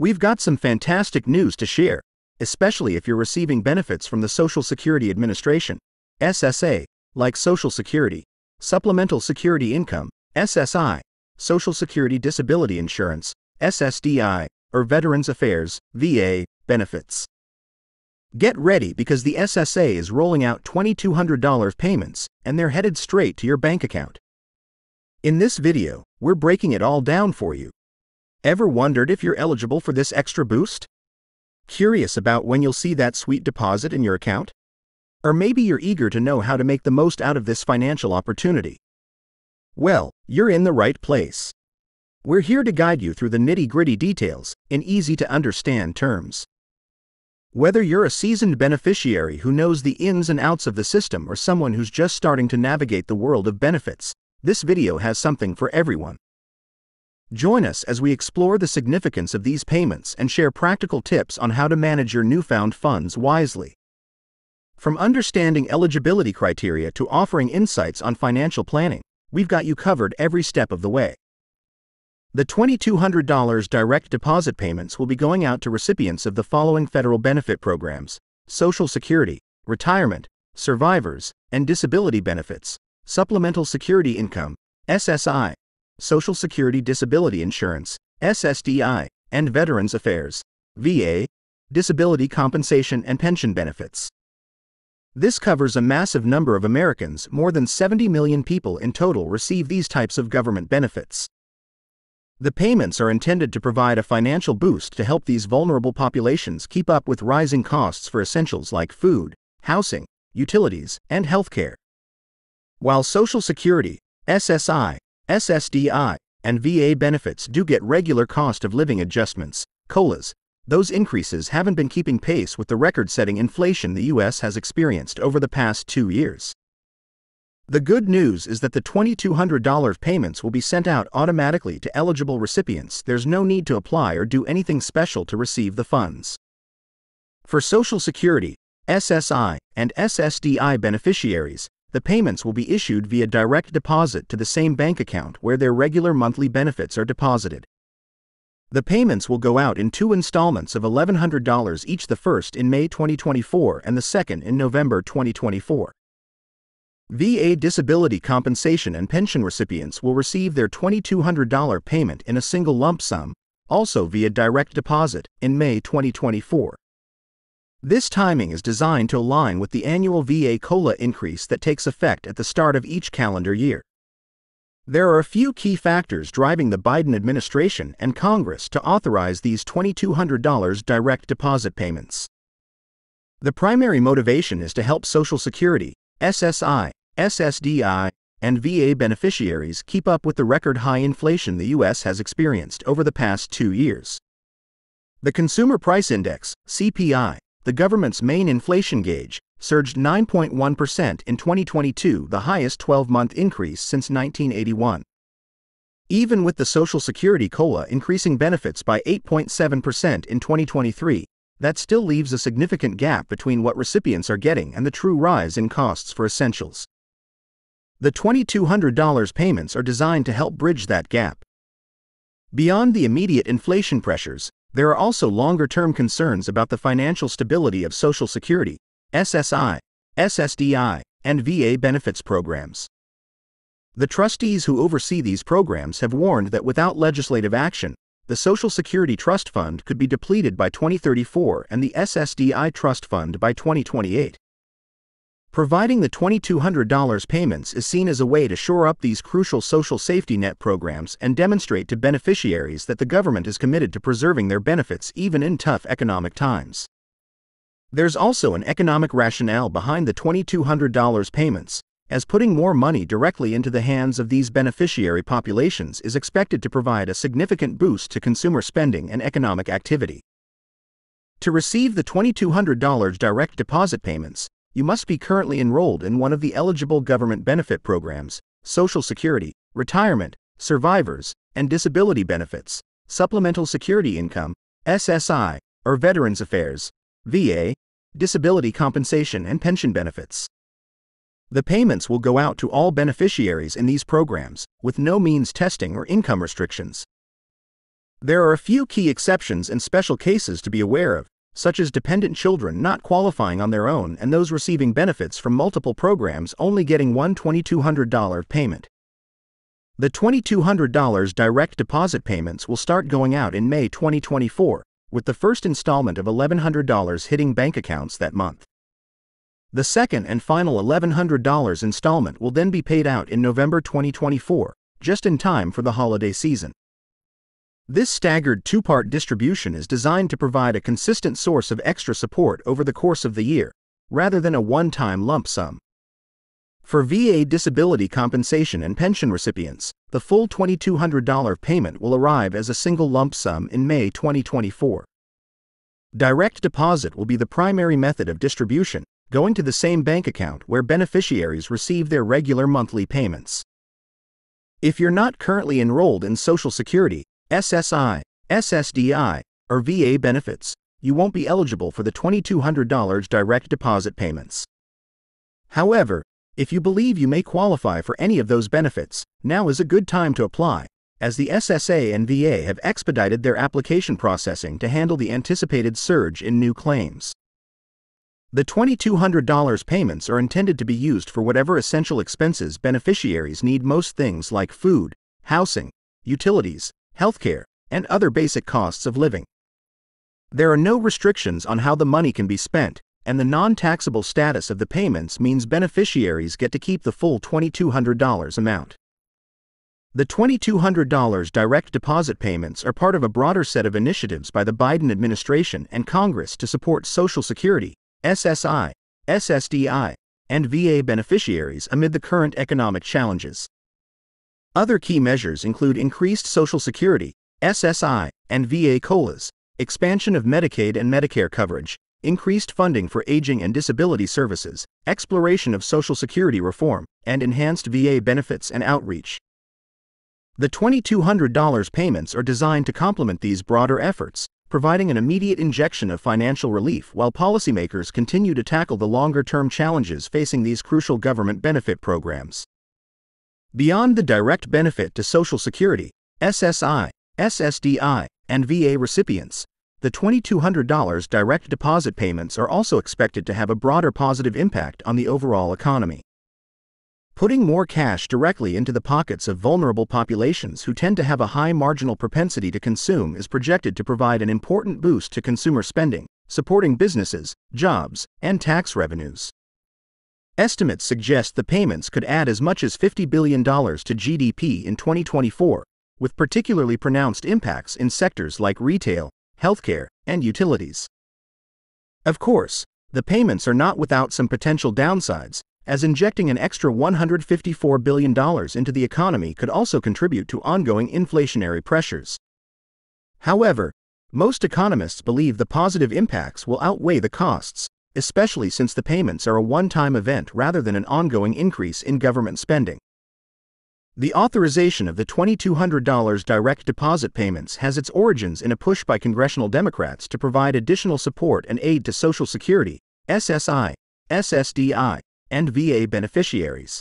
We've got some fantastic news to share, especially if you're receiving benefits from the Social Security Administration, SSA, like Social Security, Supplemental Security Income, SSI, Social Security Disability Insurance, SSDI, or Veterans Affairs, VA, benefits. Get ready because the SSA is rolling out $2,200 payments and they're headed straight to your bank account. In this video, we're breaking it all down for you. Ever wondered if you're eligible for this extra boost? Curious about when you'll see that sweet deposit in your account? Or maybe you're eager to know how to make the most out of this financial opportunity. Well, you're in the right place. We're here to guide you through the nitty gritty details in easy to understand terms. Whether you're a seasoned beneficiary who knows the ins and outs of the system or someone who's just starting to navigate the world of benefits, this video has something for everyone. Join us as we explore the significance of these payments and share practical tips on how to manage your newfound funds wisely. From understanding eligibility criteria to offering insights on financial planning, we've got you covered every step of the way. The $2,200 direct deposit payments will be going out to recipients of the following federal benefit programs Social Security, Retirement, Survivors, and Disability Benefits, Supplemental Security Income, SSI, Social Security Disability Insurance, SSDI, and Veterans Affairs, VA, disability compensation and pension benefits. This covers a massive number of Americans, more than 70 million people in total receive these types of government benefits. The payments are intended to provide a financial boost to help these vulnerable populations keep up with rising costs for essentials like food, housing, utilities, and healthcare. While Social Security, SSI, SSDI, and VA benefits do get regular cost of living adjustments, COLAs, those increases haven't been keeping pace with the record setting inflation the U.S. has experienced over the past two years. The good news is that the $2,200 payments will be sent out automatically to eligible recipients. There's no need to apply or do anything special to receive the funds. For Social Security, SSI, and SSDI beneficiaries, the payments will be issued via direct deposit to the same bank account where their regular monthly benefits are deposited. The payments will go out in two installments of $1,100 each the first in May 2024 and the second in November 2024. VA disability compensation and pension recipients will receive their $2,200 payment in a single lump sum, also via direct deposit, in May 2024. This timing is designed to align with the annual VA COLA increase that takes effect at the start of each calendar year. There are a few key factors driving the Biden administration and Congress to authorize these $2,200 direct deposit payments. The primary motivation is to help Social Security, SSI, SSDI, and VA beneficiaries keep up with the record high inflation the U.S. has experienced over the past two years. The Consumer Price Index, CPI, the government's main inflation gauge, surged 9.1% in 2022, the highest 12 month increase since 1981. Even with the Social Security COLA increasing benefits by 8.7% in 2023, that still leaves a significant gap between what recipients are getting and the true rise in costs for essentials. The $2,200 payments are designed to help bridge that gap. Beyond the immediate inflation pressures, there are also longer term concerns about the financial stability of Social Security, SSI, SSDI, and VA benefits programs. The trustees who oversee these programs have warned that without legislative action, the Social Security Trust Fund could be depleted by 2034 and the SSDI Trust Fund by 2028. Providing the $2,200 payments is seen as a way to shore up these crucial social safety net programs and demonstrate to beneficiaries that the government is committed to preserving their benefits even in tough economic times. There's also an economic rationale behind the $2,200 payments, as putting more money directly into the hands of these beneficiary populations is expected to provide a significant boost to consumer spending and economic activity. To receive the $2,200 direct deposit payments, you must be currently enrolled in one of the eligible government benefit programs Social Security, Retirement, Survivors, and Disability Benefits, Supplemental Security Income, SSI, or Veterans Affairs, VA, Disability Compensation and Pension Benefits. The payments will go out to all beneficiaries in these programs, with no means testing or income restrictions. There are a few key exceptions and special cases to be aware of, such as dependent children not qualifying on their own and those receiving benefits from multiple programs only getting one $2,200 payment. The $2,200 direct deposit payments will start going out in May 2024, with the first installment of $1,100 hitting bank accounts that month. The second and final $1,100 installment will then be paid out in November 2024, just in time for the holiday season. This staggered two part distribution is designed to provide a consistent source of extra support over the course of the year, rather than a one time lump sum. For VA disability compensation and pension recipients, the full $2,200 payment will arrive as a single lump sum in May 2024. Direct deposit will be the primary method of distribution, going to the same bank account where beneficiaries receive their regular monthly payments. If you're not currently enrolled in Social Security, SSI, SSDI, or VA benefits, you won't be eligible for the $2,200 direct deposit payments. However, if you believe you may qualify for any of those benefits, now is a good time to apply, as the SSA and VA have expedited their application processing to handle the anticipated surge in new claims. The $2,200 payments are intended to be used for whatever essential expenses beneficiaries need most things like food, housing, utilities, healthcare, and other basic costs of living. There are no restrictions on how the money can be spent, and the non taxable status of the payments means beneficiaries get to keep the full $2,200 amount. The $2,200 direct deposit payments are part of a broader set of initiatives by the Biden administration and Congress to support Social Security, SSI, SSDI, and VA beneficiaries amid the current economic challenges. Other key measures include increased Social Security, SSI, and VA COLAs, expansion of Medicaid and Medicare coverage, increased funding for aging and disability services, exploration of Social Security reform, and enhanced VA benefits and outreach. The $2,200 payments are designed to complement these broader efforts, providing an immediate injection of financial relief while policymakers continue to tackle the longer term challenges facing these crucial government benefit programs. Beyond the direct benefit to Social Security, SSI, SSDI, and VA recipients, the $2,200 direct deposit payments are also expected to have a broader positive impact on the overall economy. Putting more cash directly into the pockets of vulnerable populations who tend to have a high marginal propensity to consume is projected to provide an important boost to consumer spending, supporting businesses, jobs, and tax revenues. Estimates suggest the payments could add as much as $50 billion to GDP in 2024, with particularly pronounced impacts in sectors like retail, healthcare, and utilities. Of course, the payments are not without some potential downsides, as injecting an extra $154 billion into the economy could also contribute to ongoing inflationary pressures. However, most economists believe the positive impacts will outweigh the costs, especially since the payments are a one time event rather than an ongoing increase in government spending. The authorization of the $2,200 direct deposit payments has its origins in a push by congressional Democrats to provide additional support and aid to Social Security, SSI, SSDI, and VA beneficiaries.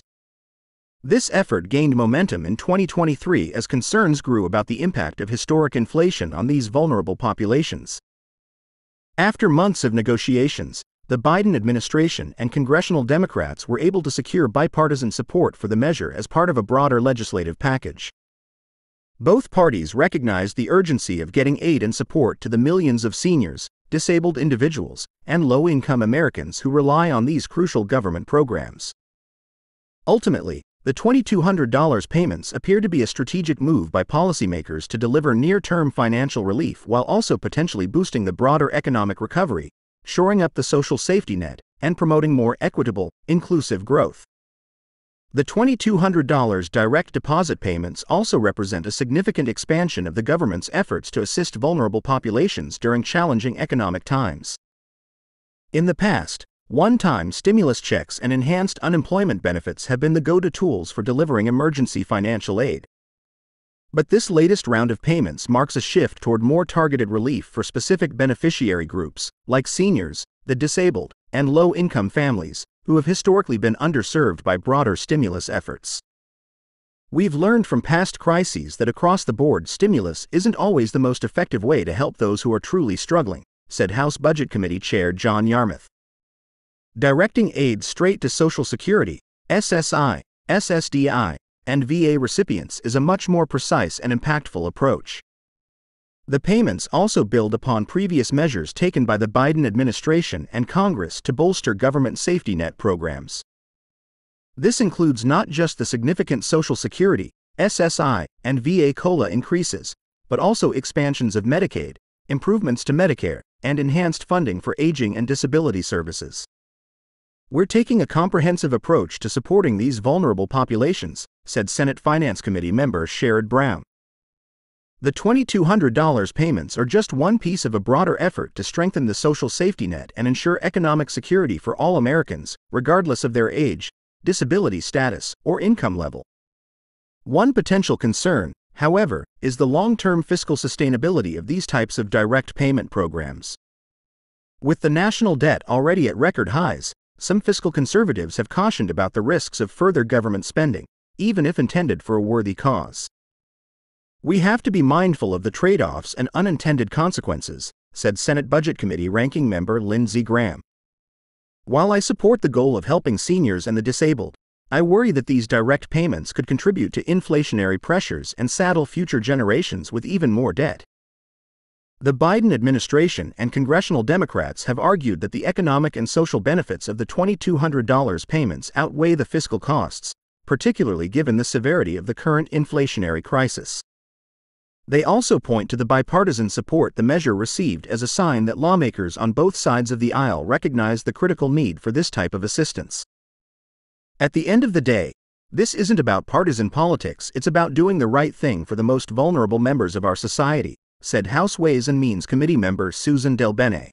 This effort gained momentum in 2023 as concerns grew about the impact of historic inflation on these vulnerable populations. After months of negotiations, the Biden administration and congressional Democrats were able to secure bipartisan support for the measure as part of a broader legislative package. Both parties recognized the urgency of getting aid and support to the millions of seniors, disabled individuals, and low income Americans who rely on these crucial government programs. Ultimately, the $2,200 payments appear to be a strategic move by policymakers to deliver near term financial relief while also potentially boosting the broader economic recovery shoring up the social safety net, and promoting more equitable, inclusive growth. The $2,200 direct deposit payments also represent a significant expansion of the government's efforts to assist vulnerable populations during challenging economic times. In the past, one time stimulus checks and enhanced unemployment benefits have been the go to tools for delivering emergency financial aid. But this latest round of payments marks a shift toward more targeted relief for specific beneficiary groups, like seniors, the disabled, and low income families, who have historically been underserved by broader stimulus efforts. We've learned from past crises that across the board stimulus isn't always the most effective way to help those who are truly struggling, said House Budget Committee Chair John Yarmuth. Directing aid straight to Social Security, SSI, SSDI, and VA recipients is a much more precise and impactful approach. The payments also build upon previous measures taken by the Biden administration and Congress to bolster government safety net programs. This includes not just the significant Social Security, SSI, and VA COLA increases, but also expansions of Medicaid, improvements to Medicare, and enhanced funding for aging and disability services. We're taking a comprehensive approach to supporting these vulnerable populations, said Senate Finance Committee member Sherrod Brown. The $2,200 payments are just one piece of a broader effort to strengthen the social safety net and ensure economic security for all Americans, regardless of their age, disability status, or income level. One potential concern, however, is the long term fiscal sustainability of these types of direct payment programs. With the national debt already at record highs, some fiscal conservatives have cautioned about the risks of further government spending, even if intended for a worthy cause. We have to be mindful of the trade offs and unintended consequences, said Senate Budget Committee Ranking Member Lindsey Graham. While I support the goal of helping seniors and the disabled, I worry that these direct payments could contribute to inflationary pressures and saddle future generations with even more debt. The Biden administration and congressional Democrats have argued that the economic and social benefits of the $2,200 payments outweigh the fiscal costs, particularly given the severity of the current inflationary crisis. They also point to the bipartisan support the measure received as a sign that lawmakers on both sides of the aisle recognize the critical need for this type of assistance. At the end of the day, this isn't about partisan politics, it's about doing the right thing for the most vulnerable members of our society, said House Ways and Means Committee member Susan DelBene.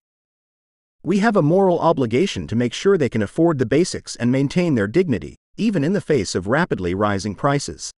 We have a moral obligation to make sure they can afford the basics and maintain their dignity, even in the face of rapidly rising prices.